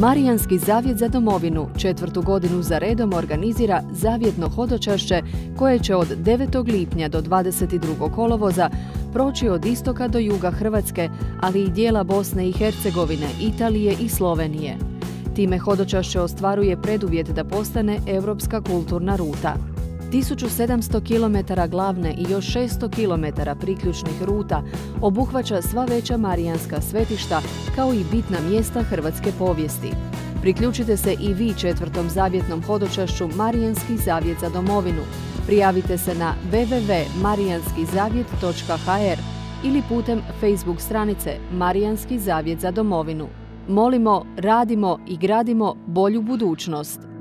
Marijanski zavjet za domovinu četvrtu godinu za redom organizira zavjetno hodočašće koje će od 9. lipnja do 22. kolovoza proći od istoka do juga Hrvatske, ali i dijela Bosne i Hercegovine, Italije i Slovenije. Time hodočašće ostvaruje preduvjet da postane europska kulturna ruta. 1700 km glavne i još 600 km priključnih ruta obuhvaća sva veća marijanska svetišta kao i bitna mjesta hrvatske povijesti. Priključite se i vi četvrtom zavjetnom hodočašću Marijanski zavjet za domovinu. Prijavite se na www.marijanskizavjet.hr ili putem Facebook stranice Marijanski zavjet za domovinu. Molimo, radimo i gradimo bolju budućnost.